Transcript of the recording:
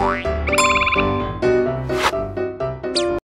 Bye.